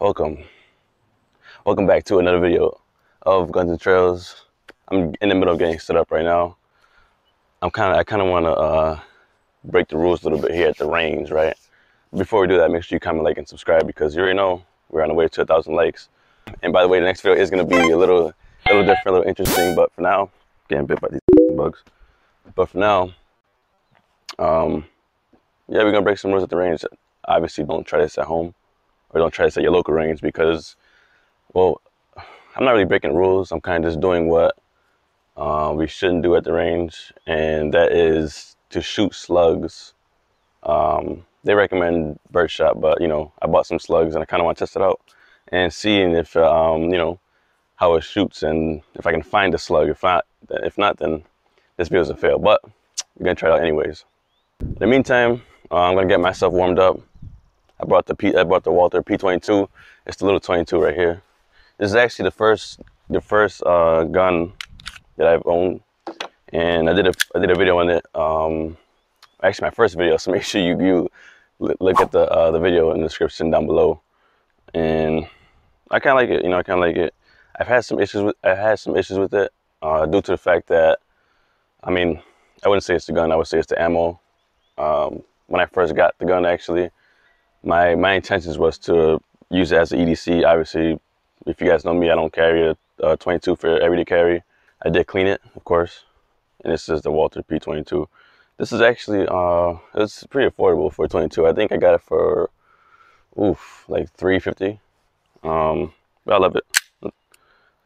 welcome. Welcome back to another video of Guns and Trails. I'm in the middle of getting set up right now. I'm kind of, I kind of want to uh, break the rules a little bit here at the range, right? Before we do that, make sure you comment, like, and subscribe because you already know we're on the way to a thousand likes. And by the way, the next video is going to be a little, a little different, a little interesting. But for now, getting bit by these bugs. But for now, um, yeah, we're gonna break some rules at the range. Obviously, don't try this at home, or don't try to set your local range because, well, I'm not really breaking rules. I'm kind of just doing what uh, we shouldn't do at the range, and that is to shoot slugs. Um, they recommend birdshot, but you know, I bought some slugs and I kind of want to test it out and seeing if um, you know how it shoots and if I can find a slug. If not, if not, then this video is a fail. But we're gonna try it out anyways. In the meantime, uh, I'm gonna get myself warmed up. I brought the P I brought the Walther P22. It's the little 22 right here. This is actually the first the first uh, gun that I've owned, and I did a I did a video on it. Um, actually, my first video. So make sure you you look at the uh, the video in the description down below. And I kind of like it. You know, I kind of like it. I've had some issues with I had some issues with it uh, due to the fact that I mean I wouldn't say it's the gun. I would say it's the ammo. Um, when I first got the gun, actually, my my intentions was to use it as an EDC. Obviously, if you guys know me, I don't carry a, a 22 for everyday carry. I did clean it, of course, and this is the Walther P22. This is actually uh, it's pretty affordable for 22. I think I got it for oof like 350. Um, but I love it.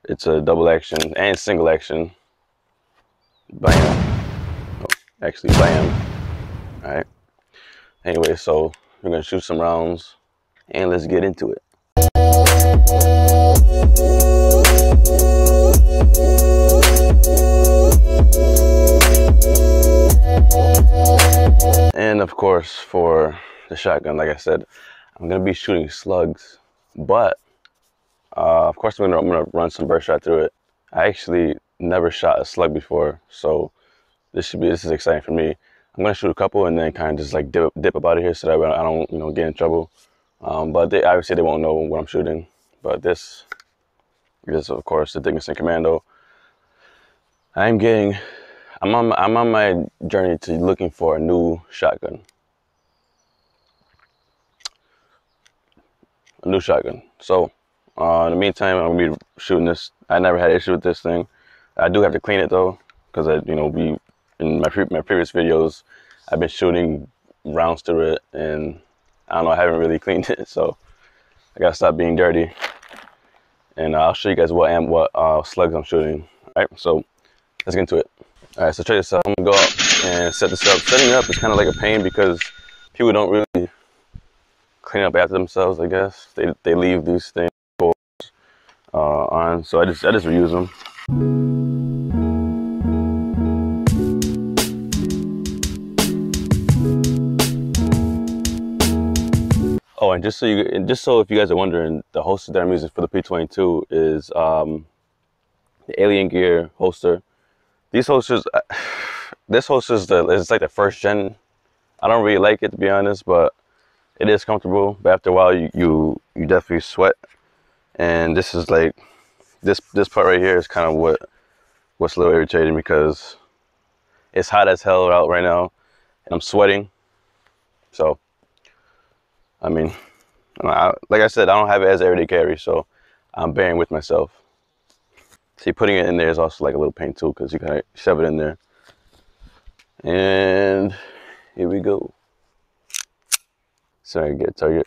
It's a double action and single action. Bam. Oh, actually, bam. All right. Anyway, so we're gonna shoot some rounds and let's get into it. And of course, for the shotgun, like I said, I'm gonna be shooting slugs, but uh, of course I'm gonna, I'm gonna run some birdshot through it. I actually never shot a slug before, so this should be this is exciting for me. I'm gonna shoot a couple and then kind of just like dip, dip up out of here so that I don't, you know, get in trouble. Um, but they obviously they won't know what I'm shooting. But this is of course the Dickinson Commando. I'm getting, I'm on, I'm on my journey to looking for a new shotgun. A new shotgun. So uh, in the meantime, I'm gonna be shooting this. I never had issue with this thing. I do have to clean it though, because I, you know, we in my, pre my previous videos, I've been shooting rounds through it and I don't know, I haven't really cleaned it. So I gotta stop being dirty. And uh, I'll show you guys what am what uh, slugs I'm shooting. All right, so let's get into it. All right, so check this out. I'm gonna go up and set this up. Setting it up is kind of like a pain because people don't really clean up after themselves. I guess they they leave these things uh, on, so I just I just reuse them. Oh, and just so you, and just so if you guys are wondering, the holster that I'm using for the P22 is um, the Alien Gear holster. These holsters, this holster is the, it's like the first gen. I don't really like it to be honest, but it is comfortable. But after a while, you you, you definitely sweat. And this is like, this this part right here is kind of what what's a little irritating because it's hot as hell out right now, and I'm sweating. So I mean, I, like I said, I don't have it as everyday carry, so I'm bearing with myself. See, putting it in there is also like a little pain too, because you gotta shove it in there. And here we go. Sorry, get target.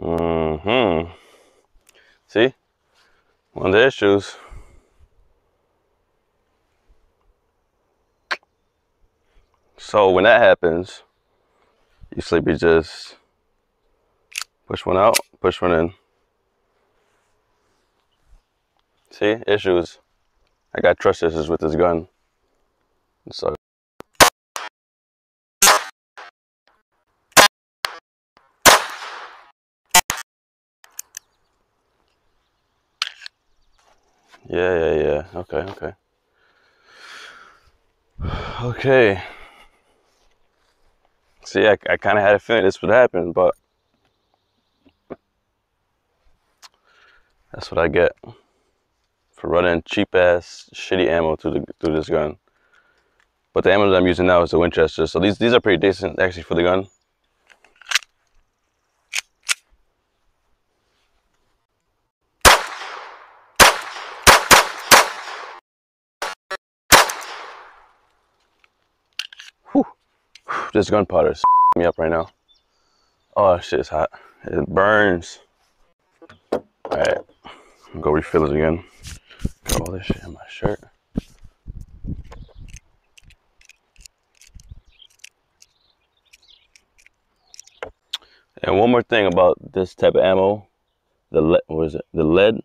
Mm-hmm. See? One of the issues. So when that happens, you sleepy just push one out, push one in. See, issues. I got trust issues with this gun. So Yeah, yeah, yeah. Okay, okay. Okay. See, I, I kind of had a feeling this would happen, but that's what I get for running cheap ass, shitty ammo through the through this gun. But the ammo that I'm using now is the Winchester, so these these are pretty decent actually for the gun. This gunpowder is me up right now. Oh, shit is hot. It burns. All right, go refill it again. Got all this shit in my shirt. And one more thing about this type of ammo, the lead, what is it? The lead,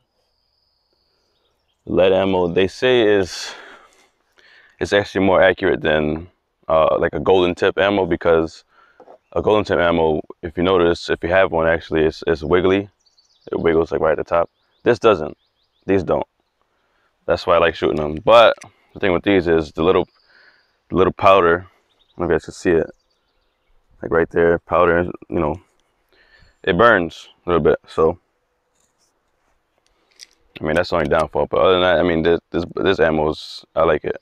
lead ammo. They say is it's actually more accurate than uh, like a golden tip ammo because a golden tip ammo, if you notice, if you have one, actually, it's, it's wiggly. It wiggles like right at the top. This doesn't. These don't. That's why I like shooting them. But the thing with these is the little, the little powder. I don't know if you guys can see it. Like right there, powder. You know, it burns a little bit. So, I mean, that's the only downfall. But other than that, I mean, this this, this ammo's I like it.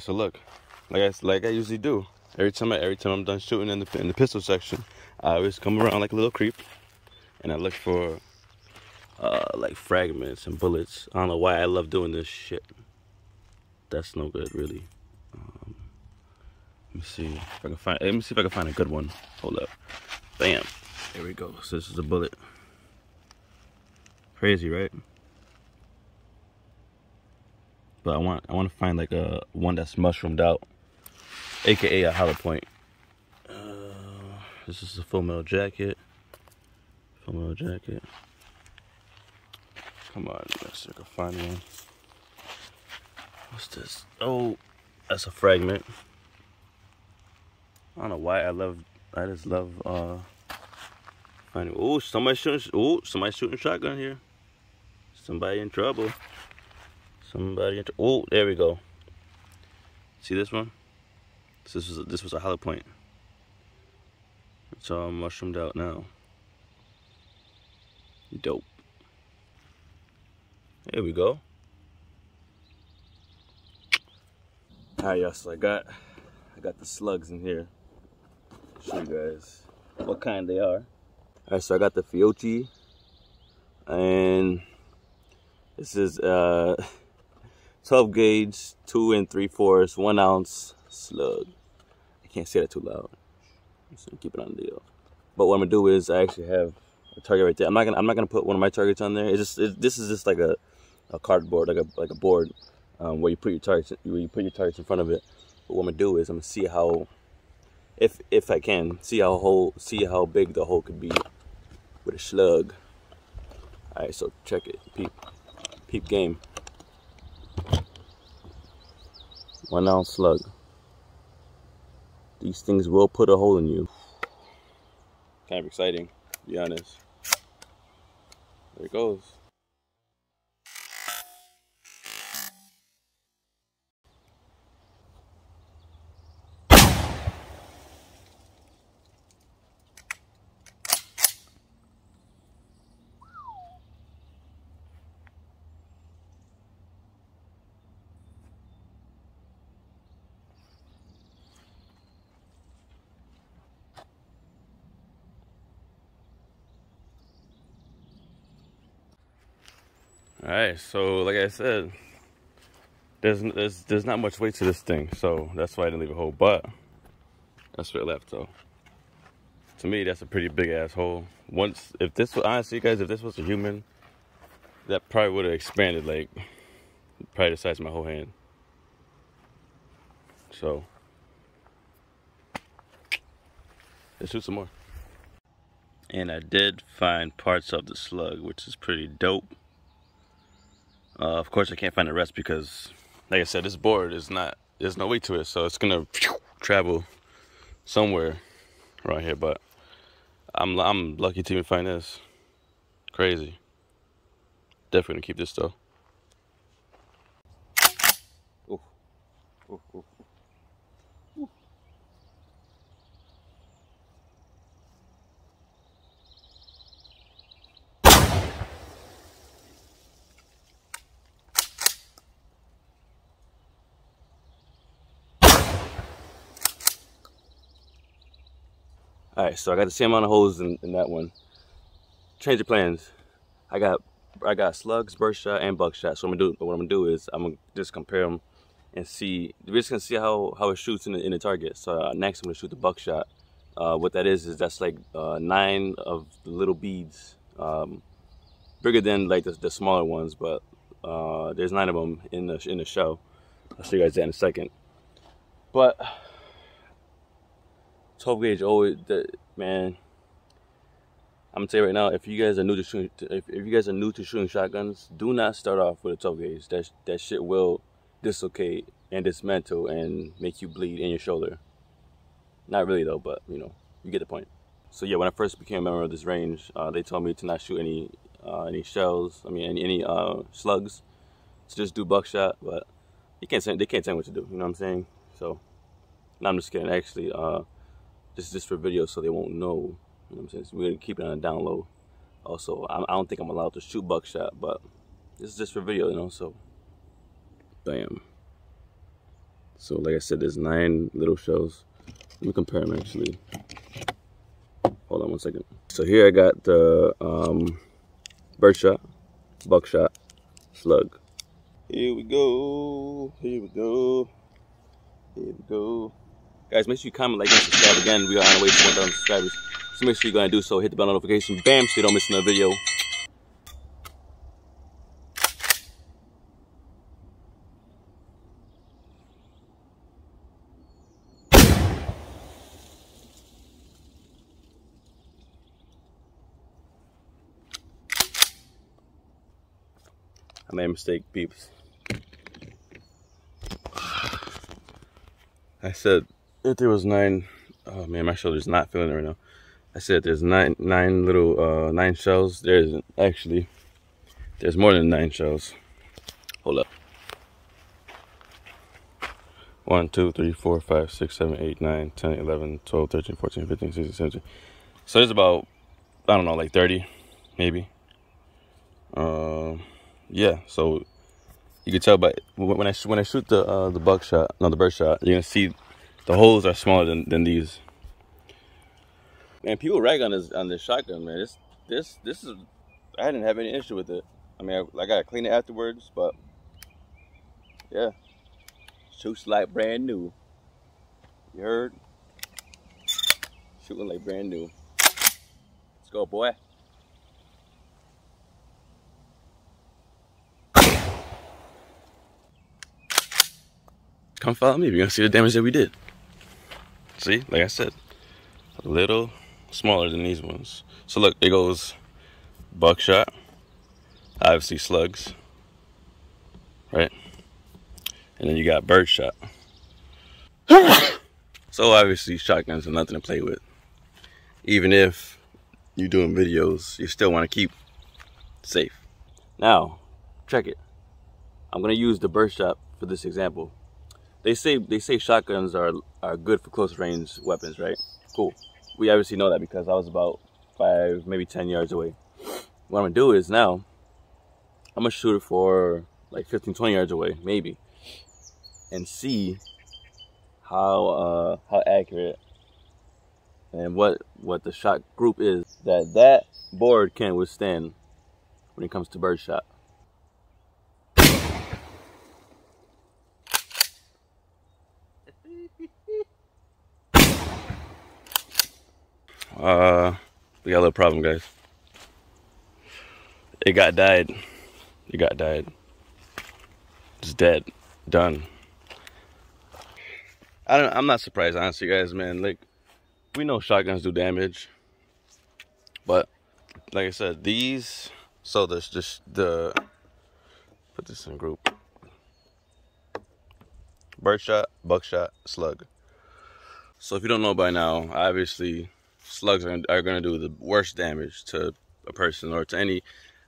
So look, like I like I usually do. Every time I every time I'm done shooting in the in the pistol section, I always come around like a little creep, and I look for uh, like fragments and bullets. I don't know why I love doing this shit. That's no good, really. Um, let me see if I can find. Let me see if I can find a good one. Hold up. Bam. There we go. So this is a bullet. Crazy, right? But I want I want to find like a one that's mushroomed out, aka a hollow point. Uh, this is a full metal jacket. Full metal jacket. Come on, let's see if I can find one. What's this? Oh, that's a fragment. I don't know why I love. I just love uh finding. Oh, somebody shooting. Oh, somebody shooting shotgun here. Somebody in trouble. Somebody, oh, there we go. See this one? This was a, this was a hollow point. It's all mushroomed out now. Dope. There we go. Alright, y'all. So I got I got the slugs in here. Show you guys what kind they are. Alright, so I got the Fiocchi, and this is uh 12 gauge, two and three fourths, one ounce slug. I can't say that too loud. So keep it on the deal. But what I'm gonna do is I actually have a target right there. I'm not gonna I'm not gonna put one of my targets on there. It's just it, this is just like a, a cardboard, like a like a board um, where you put your targets where you put your targets in front of it. But what I'm gonna do is I'm gonna see how if if I can see how hole see how big the hole could be with a slug. Alright, so check it. Peep. Peep game. One ounce slug. These things will put a hole in you. Kind of exciting, to be honest. There it goes. All right, so like I said, there's there's there's not much weight to this thing, so that's why I didn't leave a hole. But that's what it left though. To me, that's a pretty big asshole. Once, if this was, honestly, guys, if this was a human, that probably would have expanded, like, probably the size of my whole hand. So, let's shoot some more. And I did find parts of the slug, which is pretty dope. Uh, of course, I can't find the rest because, like I said, this board is not, there's no weight to it. So it's going to travel somewhere around here. But I'm, I'm lucky to even find this. Crazy. Definitely going to keep this though. Ooh. Ooh, ooh. All right, so I got the same amount of holes in, in that one. Change of plans. I got I got slugs, birdshot, and buckshot. So I'm gonna do what I'm gonna do is I'm gonna just compare them and see. We're just gonna see how how it shoots in the, in the target. So uh, next I'm gonna shoot the buckshot. Uh, what that is is that's like uh, nine of the little beads, um, bigger than like the, the smaller ones, but uh, there's nine of them in the in the show. I'll show you guys that in a second. But 12 gauge always man i'm gonna tell you right now if you guys are new to shooting if, if you guys are new to shooting shotguns do not start off with a 12 gauge that, that shit will dislocate and dismantle and make you bleed in your shoulder. Not really though but you know you get the point. So yeah when i first became a member of this range uh, they told me to not shoot any uh, any shells i mean any, any uh, slugs to just do buckshot but you can't they can't tell me what to do you know what i'm saying? So no, i'm just kidding actually uh, this is just for video so they won't know. You know what I'm saying? So we're gonna keep it on a down low. Also, I, I don't think I'm allowed to shoot buckshot, but this is just for video, you know, so bam. So like I said, there's nine little shells. Let me compare them actually. Hold on one second. So here I got the um, birdshot, buckshot, slug. Here we go, here we go, here we go. Guys, make sure you comment, like, and subscribe again. We are on the way to 1,000 subscribers. So make sure you're going to do so. Hit the bell notification. Bam, so you don't miss another video. I made a mistake, peeps. I said if there was nine, oh man, my shoulder's not feeling it right now. I said there's nine nine little uh, nine shells. There's actually there's more than nine shells. Hold up. One, two, three, four, five, six, seven, eight, nine, ten, eleven, twelve, thirteen, fourteen, fifteen, sixteen, seventeen. So there's about I don't know, like 30, maybe. Uh, yeah, so you can tell by when I when I shoot the uh, the buckshot, no the bird shot, you're gonna see the holes are smaller than, than these. Man, people rag on this on this shotgun, man. This this this is I didn't have any issue with it. I mean, I, I gotta clean it afterwards, but yeah, shoots like brand new. You heard? Shooting like brand new. Let's go, boy. Come follow me. You're gonna see the damage that we did. See, like I said, a little smaller than these ones. So look, it goes buckshot, obviously slugs, right? And then you got birdshot. so obviously shotguns are nothing to play with. Even if you're doing videos, you still want to keep safe. Now, check it. I'm gonna use the birdshot for this example they say they say shotguns are are good for close range weapons, right? Cool. We obviously know that because I was about five, maybe ten yards away. What I'm gonna do is now I'm gonna shoot it for like 15, 20 yards away, maybe, and see how uh, how accurate and what what the shot group is that that board can withstand when it comes to birdshot. Uh, we got a little problem, guys. It got died. It got died. It's dead. Done. I don't. I'm not surprised, honestly, guys. Man, like we know shotguns do damage, but like I said, these. So there's just the. Put this in group. Birdshot, buckshot, slug. So if you don't know by now, obviously slugs are, are going to do the worst damage to a person or to any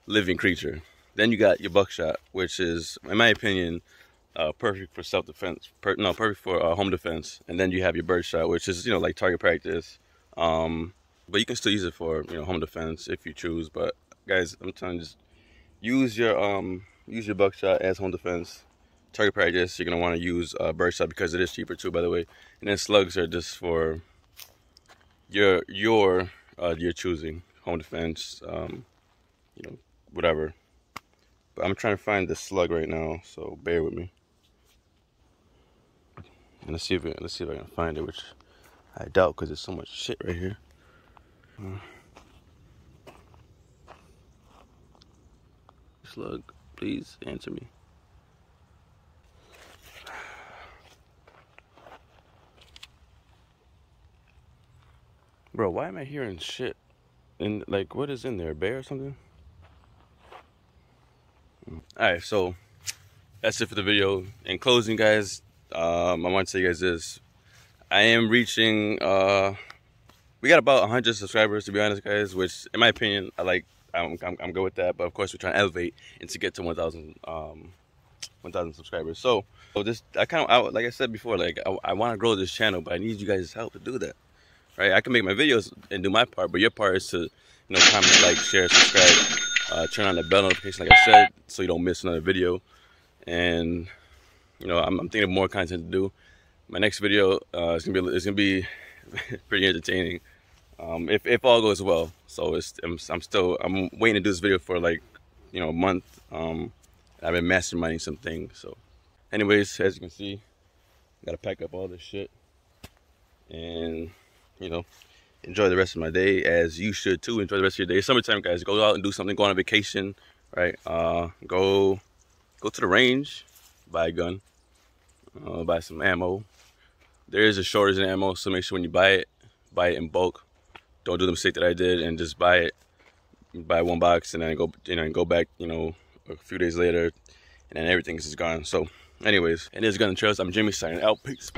living creature. Then you got your buckshot, which is, in my opinion, uh, perfect for self-defense. Per, no, perfect for uh, home defense. And then you have your birdshot, which is, you know, like target practice. Um, but you can still use it for, you know, home defense if you choose. But guys, I'm telling you, just use your um, use your buckshot as home defense target practice, you're gonna want to use uh, birdshot because it is cheaper too, by the way. And then slugs are just for your your uh, your choosing, home defense, um, you know, whatever. But I'm trying to find the slug right now, so bear with me. And let's see if we, let's see if I can find it, which I doubt because there's so much shit right here. Uh, slug, please answer me. Bro, why am I hearing shit? And like, what is in there? A bear or something? Alright, so that's it for the video. In closing, guys, um, I want to tell you guys this. I am reaching, uh, we got about 100 subscribers, to be honest, guys, which, in my opinion, I like, I'm, I'm, I'm good with that. But of course, we're trying to elevate and to get to 1,000 um, 1,000 subscribers. So, so this, I kind of, like I said before, like, I, I want to grow this channel, but I need you guys' help to do that right? I can make my videos and do my part, but your part is to, you know, comment, like, share, subscribe, uh, turn on the bell notification, like I said, so you don't miss another video. And, you know, I'm, I'm thinking of more content to do. My next video uh, is gonna be it's gonna be pretty entertaining, um, if if all goes well. So it's I'm, I'm still I'm waiting to do this video for like, you know, a month. Um, I've been masterminding some things. So, anyways, as you can see, gotta pack up all this shit and you know, enjoy the rest of my day as you should too. Enjoy the rest of your day. It's summertime, guys. Go out and do something. Go on a vacation, right? Uh, go, go to the range, buy a gun, uh, buy some ammo. There is a shortage in ammo, so make sure when you buy it, buy it in bulk. Don't do the mistake that I did and just buy it, buy one box and then go, you know, and go back, you know, a few days later, and then everything is gone. So, anyways, and it is Gun and Trails. I'm Jimmy signing out. Peace.